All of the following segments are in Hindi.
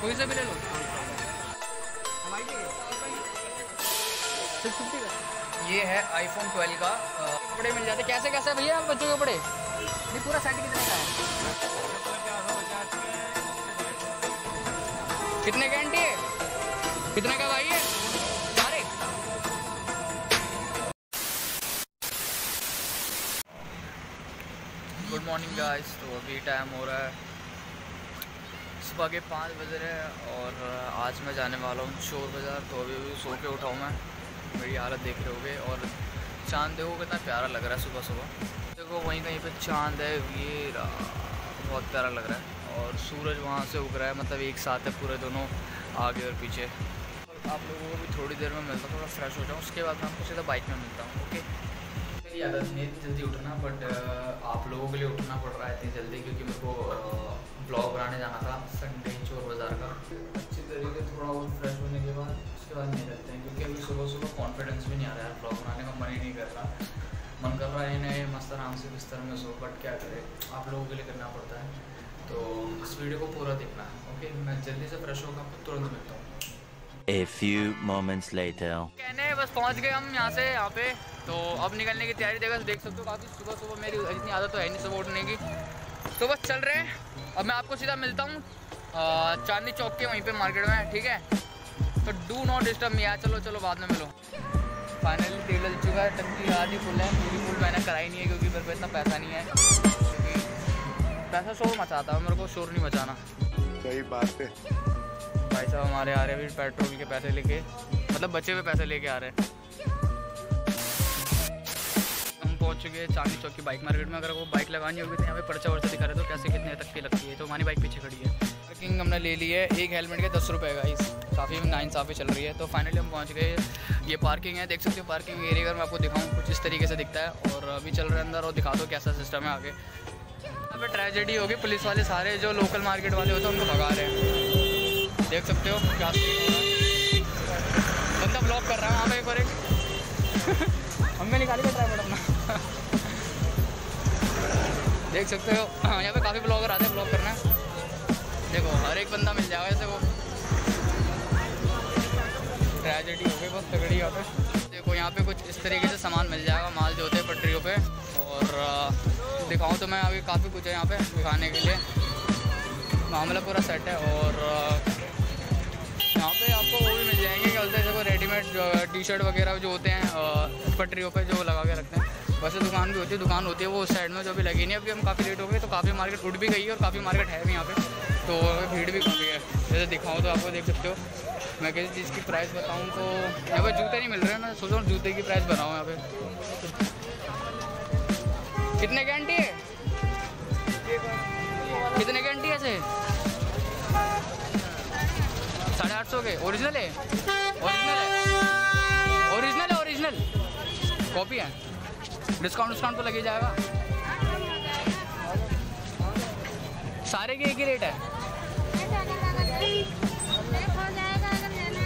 कोई से भी ले लो। का ये है आईफोन 12 का कपड़े मिल जाते। कैसे कैसे भैया आप बच्चों के कपड़े? नहीं पूरा सेट कितने का है? कितने का आंटी है? कितने का भाई है? अरे गुड मॉर्निंग गाइस तो अभी टाइम हो रहा है। सुबह के पाँच बज रहे हैं और आज मैं जाने वाला हूँ चोर बाज़ार तो अभी अभी सो के उठाऊँ मैं। मेरी हालत देख रहे होगे और चाँद देखो कितना प्यारा लग रहा है सुबह सुबह। देखो वहीं कहीं पे चाँद है, ये बहुत प्यारा लग रहा है और सूरज वहाँ से उग रहा है मतलब एक साथ है पूरे दोनों, आगे और पीछे। और आप लोगों को भी थोड़ी देर में मिलता हूँ, थोड़ा फ्रेश हो जाऊँ, उसके बाद मैं आपको सीधा बाइक में मिलता हूँ ओके मेरी आदत नहीं इतनी जल्दी उठना बट आप लोगों के लिए उठना पड़ रहा है इतनी जल्दी, क्योंकि मेरे को ब्लॉग बनाने जाना था संडे चोर बाज़ार का। अच्छी तरीके थोड़ा बहुत फ्रेश होने के बाद उसके बाद नहीं करते हैं क्योंकि अभी सुबह सुबह कॉन्फिडेंस भी नहीं आ रहा है ब्लॉग बनाने का मन ही नहीं कर रहा। मन कर रहा है इन्हें मस्त आराम से बिस्तर में सो बट क्या करें आप लोगों के लिए करना पड़ता है। तो इस वीडियो को पूरा देखना है ओके मैं जल्दी से फ्रेश होकर आपको तुरंत मिलता हूँ। A few moments later. कहने बस पहुँच गए हम यहाँ से यहाँ पे। तो अब निकलने की तैयारी देखा देख सकते हो काफ़ी सुबह सुबह मेरी इतनी आदत तो है नहीं सुबह उठने की। तो बस चल रहे हैं। अब मैं आपको सीधा मिलता हूँ चांदनी चौक के वहीं पे मार्केट में ठीक है? तो डू नॉट डिस्टर्ब मी यार चलो चलो बाद में मिलो। फाइनली तेल डल चुका है टंकी आधी फुल है पूरी फुल मैंने कराई नहीं है क्योंकि मेरे पास इतना पैसा नहीं है। क्योंकि पैसा शोर मचाता है मेरे को शोर नहीं मचाना। सही बात है। भाई साहब हमारे आ रहे हैं अभी पेट्रोल के पैसे लेके मतलब बचे हुए पैसे लेके आ रहे हैं। चुके हैं चांदनी चौक की बाइक मार्केट में। अगर वो बाइक लगानी होगी तो यहाँ पे पर्चा वर्चा दिखा रहे तो कैसे कितने तक की लगती है? तो हमारी बाइक पीछे खड़ी है। पार्किंग हमने ले ली है, एक हेलमेट के दस रुपये का इस। काफ़ी नाइंसाफ़ी चल रही है। तो फाइनली हम पहुँच गए। ये पार्किंग है, देख सकते हो पार्किंग एरिया मैं आपको दिखाऊँ, कुछ इस तरीके से दिखता है। और अभी चल रहे अंदर, और दिखा दो कैसा सिस्टम है आगे। यहाँ पर ट्रेजेडी होगी पुलिस वाले सारे जो लोकल मार्केट वाले होते हैं, उनको भगा रहे हैं। देख सकते हो क्या बंदा ब्लॉक कर रहा है वहाँ पे एक बार एक। हमें निकाली का ट्राई अपना? देख सकते हो। यहाँ पे काफ़ी ब्लॉगर आते हैं ब्लॉग करना। देखो, हर एक बंदा मिल जाएगा ऐसे वो। ट्रेजेडी हो गई बहुत तगड़ी यहाँ पे। देखो, यहाँ पे कुछ इस तरीके से सामान मिल जाएगा, माल जो होते हैं पटरियों पे। और दिखाऊँ तो मैं अभी काफ़ी कुछ है यहाँ पे दिखाने के लिए। मामला पूरा सेट है और यहाँ पे आपको वो भी मिल जाएँगे क्या बोलते हैं रेडीमेड टी शर्ट वगैरह जो होते हैं पटरियों पे जो लगा के रखते हैं। वैसे दुकान भी होती है, दुकान होती है, वो उस साइड में जो अभी लगी नहीं, अभी हम काफ़ी लेट हो गए तो काफ़ी मार्केट उठ भी गई है और काफ़ी मार्केट है भी यहाँ पे। तो भीड़ भी काफ़ी है। जैसे दिखाऊँ तो आपको देख सकते हो। मैं किसी चीज़ की प्राइस बताऊँ तो यहाँ पर जूते नहीं मिल रहे मैं सोच रहा जूते की प्राइस बनाऊँ यहाँ पे। कितने आंटी है? कितने आंटी है ऐसे? साढ़े आठ सौ के। ओरिजिनल है? ओरिजिनल है? ओरिजिनल है ओरिजिनल कॉपी है? डिस्काउंट डिस्काउंट तो लगे जाएगा। सारे के एक ही रेट है।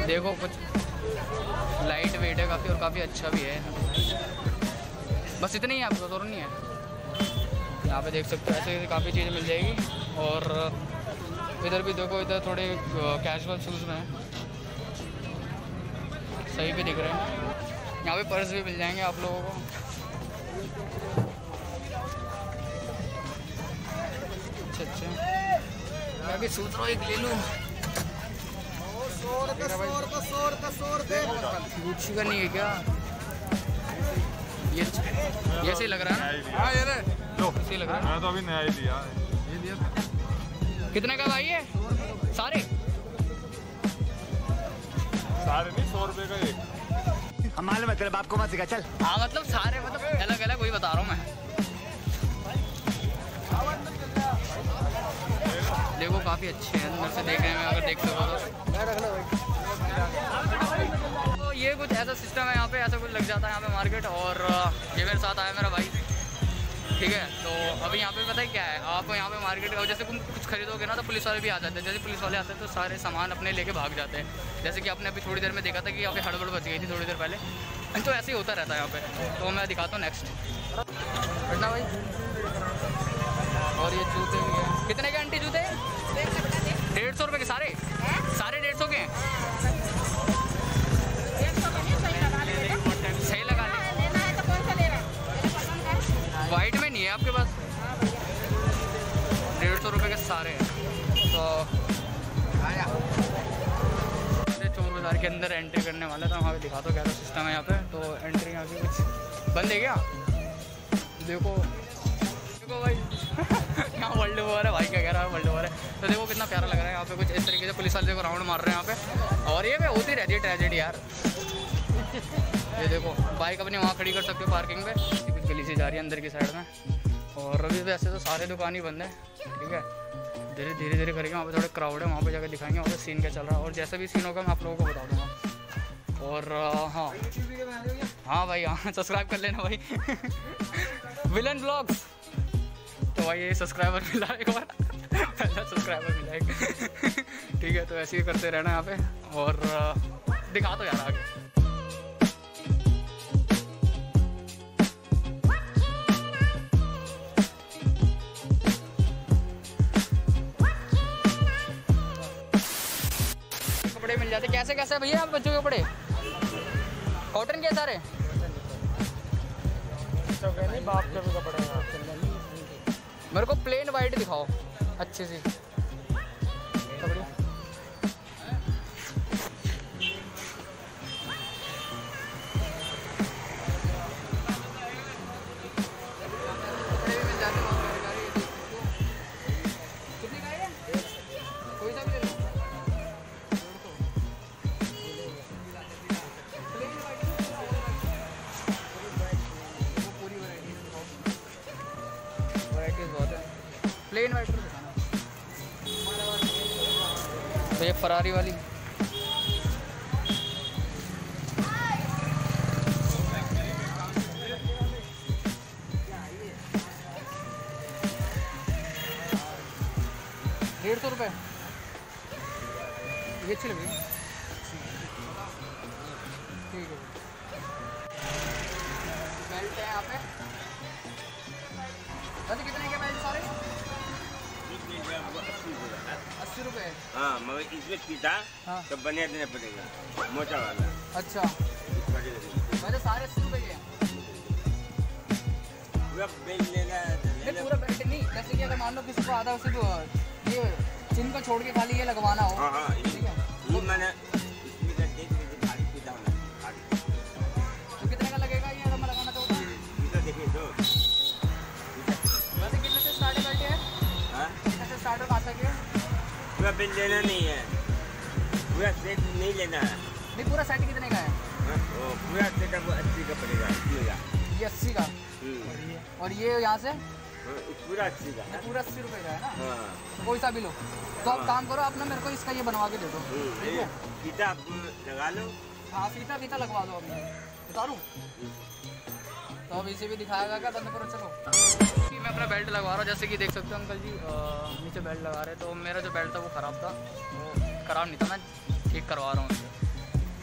देखो कुछ लाइट वेट है काफ़ी और काफ़ी अच्छा भी है। बस इतनी ही आपको और नहीं है यहाँ पे देख सकते हो, ऐसे काफ़ी चीज़ें मिल जाएगी। और इधर भी देखो, इधर थोड़े कैजुअल शूज़ में। सही भी दिख रहे हैं। यहाँ पे पर्स भी मिल जाएँगे आप लोगों को। अच्छा अच्छा मैं भी सोच रहा हूँ एक ले लूँ। गुच्छी का नहीं है क्या? ये सही लग रहा है ना? हाँ ये रे लो। सही लग रहा है मैं तो अभी नया ही। लिया ये लिया था कितने का भाई है सारे? साढ़े नहीं सौ रुपये का एक। हम मालूम है तेरे बाप को मत सिखा, चल। हाँ मतलब सारे मतलब अलग अलग, वही बता रहा हूँ मैं। देखो, काफ़ी अच्छे हैं, अंदर से देखने में अगर देखते हो तो। तो ये कुछ ऐसा सिस्टम है यहाँ पे, ऐसा कुछ लग जाता है यहाँ पे मार्केट और ये मेरे साथ आया मेरा भाई। ठीक है तो अभी यहाँ पे पता है क्या है? आप यहाँ पे मार्केट और जैसे तुम कुछ खरीदोगे ना तो पुलिस वाले भी आ जाते हैं। जैसे पुलिस वाले आते हैं तो सारे सामान अपने लेके भाग जाते हैं। जैसे कि आपने अभी थोड़ी देर में देखा था कि यहाँ पे हड़बड़ बच गई थी थोड़ी देर पहले। तो ऐसे ही होता रहता है यहाँ पे। तो मैं दिखाता हूँ नेक्स्ट पढ़ना भाई। और ये जूते भी हैं। कितने के आंटी जूते? डेढ़ सौ रुपये के सारे? सारे डेढ़ सौ के हैं? के अंदर एंट्री करने वाला था, वहाँ पे दिखा दो क्या सिस्टम है यहाँ पे। तो एंट्री यहाँ की कुछ बंद है क्या? देखो। देखो भाई। यहाँ वर्ल्ड वॉर है भाई, क्या कह रहा है वर्ल्ड वॉर है? तो देखो कितना प्यारा लग रहा है यहाँ पे कुछ इस तरीके से पुलिस वाले देखो राउंड मार रहे हैं यहाँ पे। और ये पे होती रहती है ट्रेजेडी यार। ये देखो बाइक अपनी वहाँ खड़ी कर सकते हो पार्किंग पे। कुछ गली से जा रही है अंदर की साइड में। और अभी वैसे तो सारे दुकान ही बंद है, ठीक है। धीरे धीरे धीरे करके वहाँ पे थोड़े क्राउड है, वहाँ पे जाकर दिखाएँगे, वहाँ पे सीन क्या चल रहा है। और जैसा भी सीन होगा, मैं आप लोगों को बता दूँगा। और हाँ। हाँ भाई हाँ सब्सक्राइब कर लेना भाई। विलन ब्लॉग्स तो भाई, ये सब्सक्राइबर मिला एक बार। पहला सब्सक्राइबर मिला एक। ठीक है तो ऐसे ही करते रहना यहाँ पे। और दिखा दो यार आगे। जाते, कैसे कैसे? भैया, आप बच्चों के कपड़े? कॉटन के सारे? मेरे को प्लेन वाइट दिखाओ, अच्छे सी। है। प्लेन वाइट तो ये फरारी वाली। डेढ़ सौ रुपये ये अच्छी लगी। अस्सी रुपए हाँ मगर इसमें पीता हाँ। तो बनिया देना पड़ेगा। मोटा वाला। अच्छा। मैंने सारे अस्सी रुपए के पूरा बेल लेना है तो नहीं पूरा बेल्ट नहीं। जैसे कि अगर मान लो किसी को आधा उसे को ये चिन्ह को छोड़ के खाली ये लगवाना हो हाँ हाँ ठीक है? मैंने पूरा बेल लेना नहीं है। पूरा सेट नहीं लेना है। नहीं पूरा सेट कितने का है? हाँ, वो पूरा सेट आपको अस्सी का पड़ेगा अस्सी का ये अस्सी का? हम्म, और ये यहाँ से? हाँ, पूरा अस्सी का पूरा अस्सी रुपये का है ना? हाँ। तो कोई सा भी लो। तो आप काम करो आप ना मेरे को इसका ये बनवा के दे दो। हम्म, ठीक है? पीता आप लगा लो। हाँ फीता फीता लगवा दो अभी उतारूँ? तो अब इसे भी दिखाएगा क्या बंद करो चलो। मैं अपना बेल्ट लगवा रहा हूँ। जैसे कि देख सकते हो अंकल जी नीचे बेल्ट लगा रहे तो मेरा जो बेल्ट था वो ख़राब था। वो ख़राब नहीं था मैं ठीक करवा रहा हूँ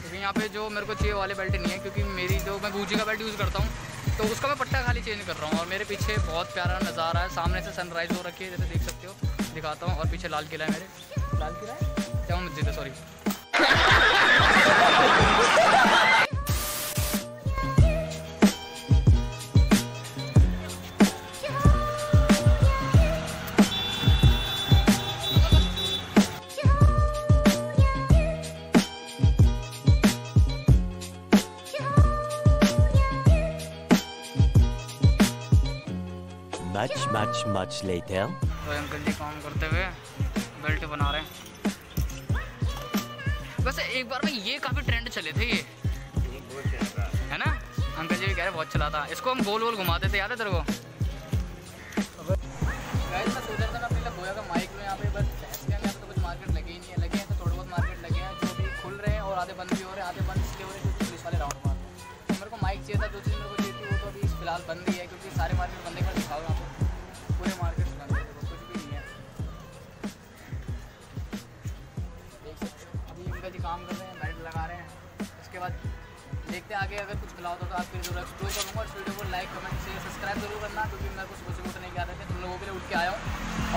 क्योंकि यहाँ पे जो मेरे को चाहिए वाले बेल्ट नहीं है क्योंकि मेरी जो मैं गूजी का बेल्ट यूज़ करता हूँ तो उसका मैं पट्टा खाली चेंज कर रहा हूँ। और मेरे पीछे बहुत प्यारा नज़ारा है। सामने से सनराइज़ हो रखी है जैसे देख सकते हो। दिखाता हूँ। और पीछे लाल किला है मेरे। लाल किला है? क्या मस्जिद है सॉरी Much, much, later. तो अंकल जी काम करते हुए बेल्ट बना रहे हैं। वैसे एक बार में ये काफ़ी ट्रेंड चले थे ये। है ना? अंकल जी भी कह रहे बहुत चला था। इसको हम गोल गोल घुमाते थे याद है तेरे को? का माइक पे बस पे तो कुछ मार्केट लगे ही नहीं है। लगे हैं तो थोड़े बहुत मार्केट लगे हैं जो भी खुल रहे हैं और आधे बंद भी हो रहे हैं आधे बंद इसलिए हो रहे हैं क्योंकि पुलिस वाले राउंड मार रहे हैं। तो मेरे को माइक चाहिए था जो चीज़ मेरे को चाहिए थी वो तो अभी फ़िलहाल बंद ही है क्योंकि सारे मार्केट बंद है। देखते हैं आगे अगर कुछ होता तो आपके लिए ज़रूर एक्सप्लोर करूँगा और वीडियो को लाइक कमेंट शेयर सब्सक्राइब ज़रूर करना क्योंकि मेरे को सुबह सुबह नहीं गया था कि तुम लोगों के लिए उठ के आया हूँ।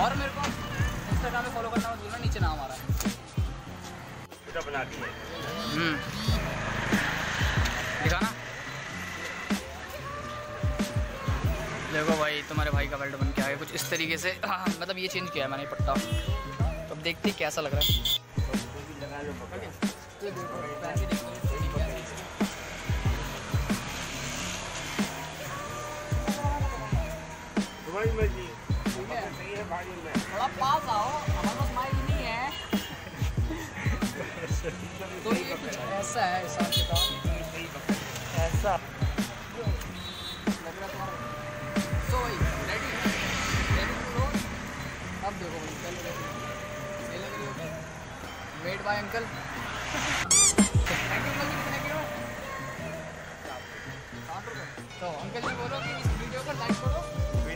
और मेरे को इंस्टाग्राम पे फॉलो करना मत भूलना नीचे नाम आ रहा है बना हम्म। दिखाना देखो भाई तुम्हारे भाई का बेल्ट बन के आ गया कुछ इस तरीके से हाँ, मतलब ये चेंज किया है मैंने पट्टा। तो अब देखते हैं कैसा लग रहा है। तुम्हारी मर्ज़ी सही है में। थोड़ा पास आओ हमारे पास माइक नहीं है। तो ये कुछ ऐसा है हिसाब किताब ऐसा। लग रहा तुम्हारा। सो भाई रेडी रेडी अब देखो भाई चलो सही लग रही हो wait bye uncle you uncle तो अंकल जी बोलो कि इस वीडियो को लाइक करो।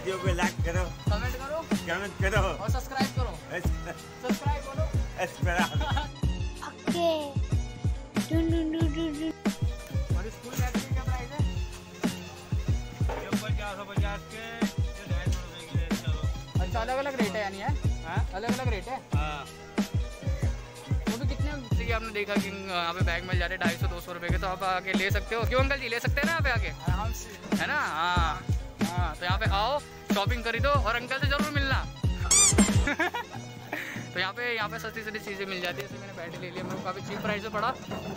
वीडियो को लाइक करो। कमेंट करो। कमेंट करो। और सब्सक्राइब करो। सब्सक्राइब करो। Dun. और स्कूल बैग की क्या प्राइस है? पचास पचास के ढाई सौ रुपए के चलो। अच्छा अलग अलग रेट है यानी है? अलग अलग रेट है? हाँ। वो भी कितने जैसे कि आपने देखा कि यहाँ पे बैग मिल जाते हैं ढाई सौ दो सौ रुपये के तो आप आके ले सकते हो। क्यों अंकल जी ले सकते हैं ना यहाँ पे आके आराम से है ना? हाँ। हाँ तो यहाँ पे आओ। शॉपिंग खरीदो और अंकल से ज़रूर मिलना। तो यहाँ पे यहाँ पे सस्ती सस्ती चीज़ें मिल जाती है, जैसे मैंने बैट ले लिया, मेरे को काफ़ी चीप प्राइस में पड़ा।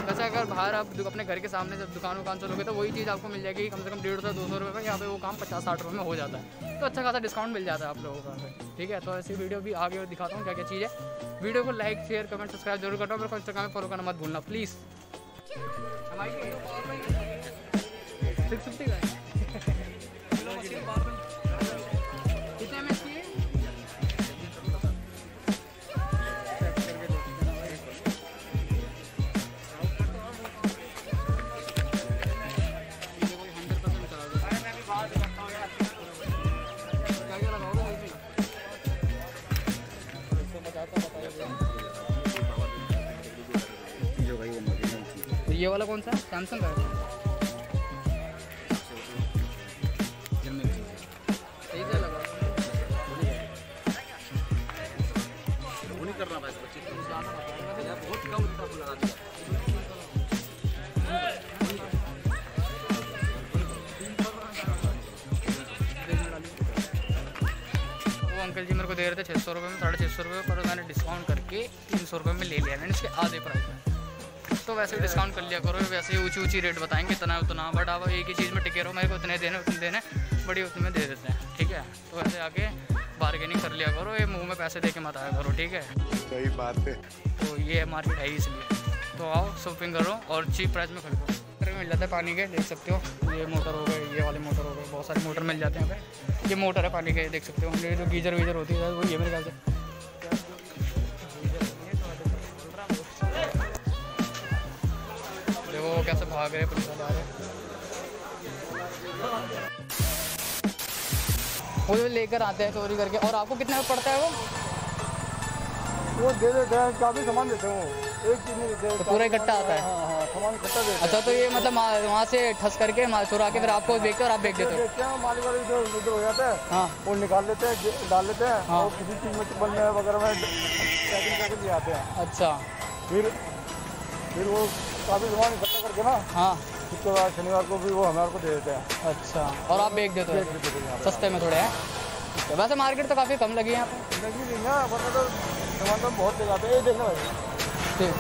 वैसे अगर बाहर आप अपने घर के सामने जब दुकान वुकान चलोगे तो वही चीज़ आपको मिल जाएगी, कम से कम डेढ़ सौ, दो सौ रुपये में, यहाँ पे वो काम पचास, साठ रुपये में हो जाता है। तो अच्छा खासा डिस्काउंट मिल जाता है आप लोगों का। ठीक है? तो ऐसी वीडियो भी आगे और दिखाता हूँ क्या क्या चीज़ है। वीडियो को लाइक शेयर कमेंट सब्सक्राइब ज़रूर करना मेरे को इंस्टाग्राम में फॉलो करना मत भूलना प्लीज़ सिक्स फिफ्टी का ये वाला कौन सा? सैमसंग का अंकल जी मेरे को दे रहे थे छः सौ रुपये में, साढ़े छः सौ रुपये पर मैंने डिस्काउंट करके तीन सौ रुपये में ले लिया। मैंने इसके आधे प्राइस में। तो वैसे भी डिस्काउंट कर लिया करो वैसे ही ऊँची ऊँची रेट बताएँगे इतना उतना बट आप एक ही चीज़ में टिके रहो मेरे को उतने देने उतने देने बड़ी उतने में दे देते हैं ठीक है? तो वैसे आके बार्गेनिंग कर लिया करो ये मुँह में पैसे दे के मत आया करो ठीक है? सही बात है। तो ये मार्केट है ही इसलिए। तो आओ शॉपिंग करो और चीप प्राइस में खरीदो मोटर मिल जाता है पानी के देख सकते हो ये मोटर हो गए ये वाले मोटर हो गए बहुत सारे मोटर मिल जाते हैं ये मोटर है पानी के देख सकते हो ये जो गीजर वीजर होती है वो ये मेरे ख्याल से देखो कैसे भाग रहे पुलिस वाले आ रहे वो जो लेकर आते हैं चोरी करके और आपको कितने पड़ता है वो? वो दे देते हैं काफ़ी सामान देते हैं वो। एक चीज़ नहीं देते तो पूरा इकट्ठा आता है? हाँ हाँ सामान इकट्ठा देते अच्छा तो ये मतलब वहाँ से ठस करके चुरा के फिर आपको बेचते और आप बेच देते हो? हैं मालिक वाले जो इधर हो जाता है हाँ। वो निकाल लेते हैं डाल लेते हैं हाँ। किसी चीज़ में चप्पल में वगैरह में पैकिंग करके ले आते हैं। अच्छा। फिर फिर वो काफ़ी सामान करके ना? हाँ। उसके बाद शनिवार को भी वो हमारे को दे देते हैं। अच्छा। और आप बेच देते हो? हैं सस्ते में थोड़े हैं? वैसे मार्केट तो काफ़ी कम लगी है यहाँ पे। नहीं नहीं ना वरना तो तो बहुत ये देखना भाई। ठीक।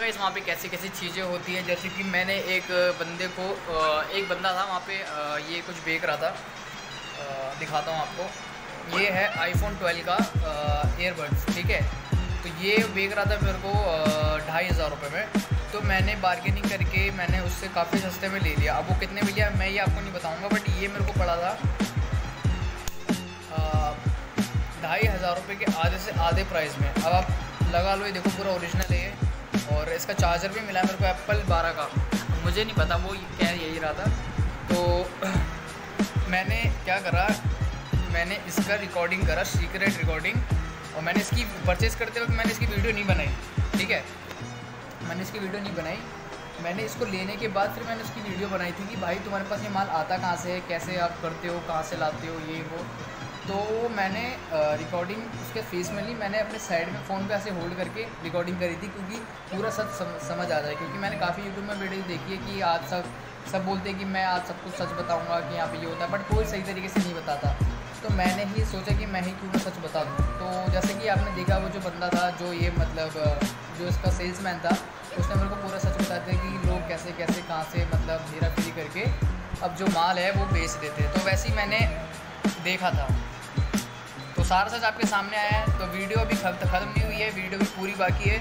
गाइस वहाँ पे कैसी कैसी चीज़ें होती हैं। जैसे कि मैंने एक बंदे को एक बंदा था वहाँ पे ये कुछ बेच रहा था। दिखाता हूँ आपको। ये है आईफोन 12 का एयरबड्स ठीक है? तो ये बेच रहा था मेरे को ढाई हज़ार रुपये में। तो मैंने बार्गेनिंग करके मैंने उससे काफ़ी सस्ते में ले लिया। अब वो कितने में लिया, मैं ये आपको नहीं बताऊँगा बट ये मेरे को पड़ा था ढाई हज़ार रुपये के आधे से आधे प्राइस में। अब आप लगा लो, ये देखो पूरा ओरिजिनल है और इसका चार्जर भी मिला मेरे को एप्पल बारह का। मुझे नहीं पता, वो क्या यही रहा था। तो मैंने क्या करा, मैंने इसका रिकॉर्डिंग करा सीक्रेट रिकॉर्डिंग और मैंने इसकी परचेज़ करते वक्त मैंने इसकी वीडियो नहीं बनाई ठीक है? मैंने इसकी वीडियो नहीं बनाई। मैंने इसको लेने के बाद फिर मैंने उसकी वीडियो बनाई थी कि भाई तुम्हारे पास ये माल आता कहाँ से है? कैसे आप करते हो? कहाँ से लाते हो? ये वो। तो मैंने रिकॉर्डिंग उसके फेस में ली। मैंने अपने साइड में फ़ोन पे ऐसे होल्ड करके रिकॉर्डिंग करी थी क्योंकि पूरा सच सम, समझ आ जाए। क्योंकि मैंने काफ़ी यूट्यूब में वीडियो देखी है कि आज सब सब बोलते हैं कि मैं आज सब कुछ सच बताऊँगा कि यहाँ पे ये होता है बट कोई सही तरीके से नहीं बताता। तो मैंने ही सोचा कि मैं ही क्यों ना सच बता दूँ। तो जैसे कि आपने देखा, वो जो बंदा था, जो ये मतलब जो इसका सेल्समैन था, उसने मेरे को पूरा सच बताया था कि लोग कैसे कैसे, कहाँ से मतलब हेरा फेरी करके अब जो माल है, वो बेच देते तो वैसे ही मैंने देखा था। तो सारा सच आपके सामने आया है। तो वीडियो अभी ख़त्म नहीं हुई है, वीडियो भी पूरी बाकी है।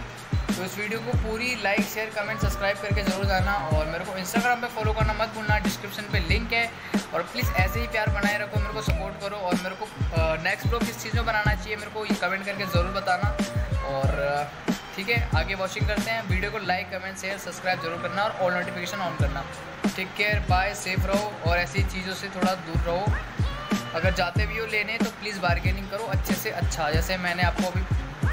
तो इस वीडियो को पूरी लाइक शेयर कमेंट सब्सक्राइब करके ज़रूर जाना और मेरे को इंस्टाग्राम पे फॉलो करना मत भूलना डिस्क्रिप्शन पे लिंक है। और प्लीज़ ऐसे ही प्यार बनाए रखो, मेरे को सपोर्ट करो और मेरे को नेक्स्ट ब्लॉग किस चीज़ में बनाना चाहिए मेरे को ये कमेंट करके ज़रूर बताना। और ठीक है, आगे वॉचिंग करते हैं। वीडियो को लाइक कमेंट शेयर सब्सक्राइब ज़रूर करना और ऑल नोटिफिकेशन ऑन करना। टेक केयर बाय सेफ़ रहो और ऐसी चीज़ों से थोड़ा दूर रहो। अगर जाते भी हो लेने तो प्लीज़ बार्गेनिंग करो, अच्छे से अच्छा। जैसे मैंने आपको अभी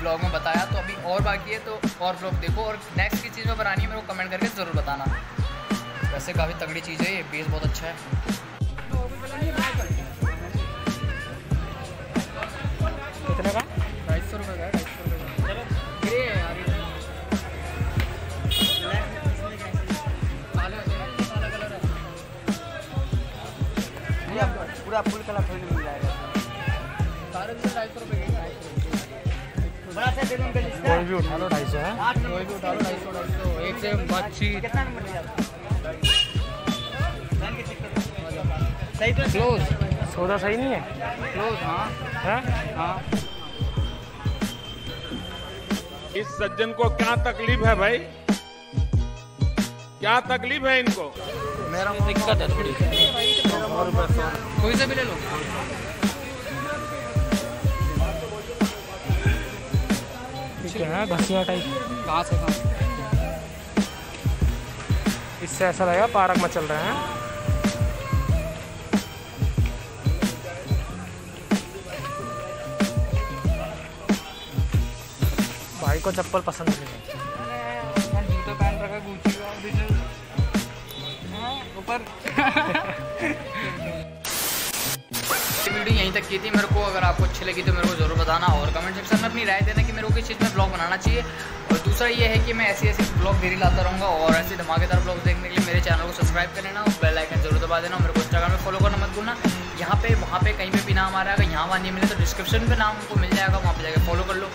ब्लॉग में बताया तो अभी और बाकी है तो और ब्लॉग देखो और नेक्स्ट की चीज़ में बनानी है मेरे को कमेंट करके ज़रूर बताना। वैसे काफ़ी तगड़ी चीज़ है ये बेस बहुत अच्छा है। कोई भी उठा लो ढाई सौ ढाई सौ एक से मच्छी कितना नंबर लिया सही तो क्लोज सौदा सही नहीं है। क्लोज हाँ हैं हाँ इस सज्जन को क्या तकलीफ़ है भाई? क्या तकलीफ़ है इनको? मेरा दिक्कत है थोड़ी। कोई से भी ले लो। ठीक है घसिया टाइप कहाँ से इससे ऐसा लगेगा पार्क में चल रहे हैं। भाई को चप्पल पसंद नहीं है। जूता पहन रखा गुची का ओरिजिनल ऊपर। तक की थी। मेरे को अगर आपको अच्छी लगी तो मेरे को ज़रूर बताना और कमेंट सेक्शन में अपनी राय देना कि मेरे को किस चीज़ में ब्लॉग बनाना चाहिए। और दूसरा ये है कि मैं ऐसे ऐसे ब्लॉग डेली लाता रहूँगा और ऐसे धमाकेदार ब्लॉग देखने के लिए मेरे चैनल को सब्सक्राइब कर लेना और बेल आइकन ज़रूर दबा देना मेरे को इंस्टाग्राम में फॉलो करना मत भूलना। यहाँ पे वहाँ पे कहीं पे भी नाम आ रहा है यहाँ वहाँ नहीं मिले तो डिस्क्रिप्शन पे नाम आपको मिल जाएगा, वहाँ पे जाकर फॉलो कर लो।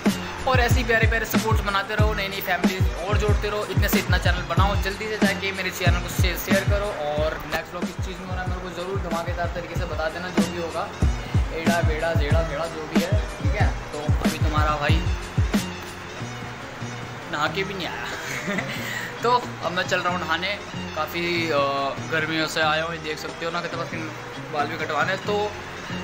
और ऐसे ही प्यारे प्यारे सपोर्ट्स बनाते रहो नई नई फैमिली और जोड़ते रहो। इतने से इतना चैनल बनाओ जल्दी से जाके मेरे चैनल को शेयर करो और नेक्स्ट ब्लॉग किस चीज़ में हो रहा है मेरे को ज़रूर धमाकेदार तरीके से बता देना, जो भी होगा। एड़ा बेड़ा, जेड़ा भेड़ा जो भी है, ठीक है? तो अभी तुम्हारा भाई नहा के भी नहीं आया। तो अब मैं चल रहा हूँ नहाने। काफ़ी गर्मियों से आया हूँ, ये देख सकते हो ना कितना बस बाल भी कटवाने तो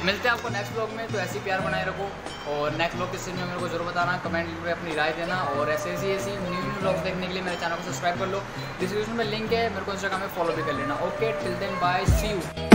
मिलते हैं आपको नेक्स्ट ब्लॉग में तो ऐसे प्यार बनाए रखो। और नेक्स्ट ब्लॉग किसमें मेरे को ज़रूर बताना कमेंट में अपनी राय देना। और ऐसे, ऐसी ऐसी न्यू न्यू ब्लॉग्स देखने के लिए मेरे चैनल को सब्सक्राइब कर लो। डिस्क्रिप्शन में लिंक है, मेरे को इंस्टाग्राम में फॉलो भी कर लेना। Okay till then bye see you